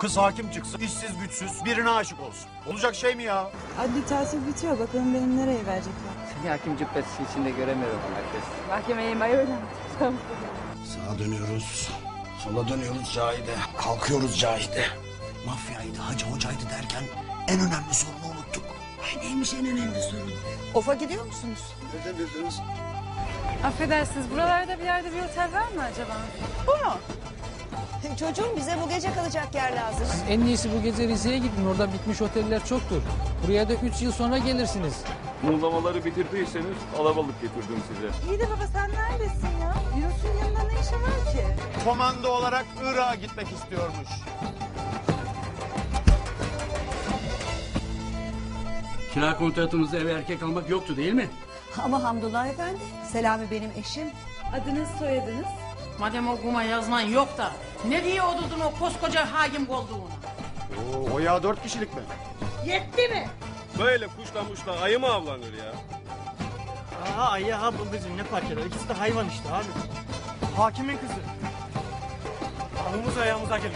Kız hakim çıksın, işsiz güçsüz, birine aşık olsun. Olacak şey mi ya? Adli tatil bitiyor. Bakalım benim nereye verecekler. Seni hakim cübbesi içinde göremiyorum herkes. Mahkemeye may öyle Sağa dönüyoruz, sola dönüyoruz Cahide. Kalkıyoruz Cahide. Mafyaydı, hacı hocaydı derken en önemli sorunu unuttuk. Of'a gidiyor musunuz? Affedersiniz buralarda bir yerde bir otel var mı acaba? Çocuğum bize bu gece kalacak yer lazım. En iyisi bu gece Rize'ye gidin. Orada bitmiş oteller çoktur. Buraya da 3 yıl sonra gelirsiniz. Muğlamaları bitirdiyseniz alabalık getirdim size. İyi de baba sen neredesin ya? Yunus'un yanında ne işin var ki? Komando olarak Irak'a gitmek istiyormuş. Kira kontratımızda eve erkek almak yoktu değil mi? Ama Hamdullah Efendi, Selami benim eşim. Adınız soyadınız? Madem okuma yazman yok da ne diye odudun o koskoca hakim olduğunu? Oo, o ya dört kişilik mi? Yetti mi? Böyle kuşla muşla ayı mı avlanır ya? Aa ayı ha bıldırcın ne fark eder? İkisi de hayvan işte abi. Hakimin kızı. Alnımız ayağımıza gelir.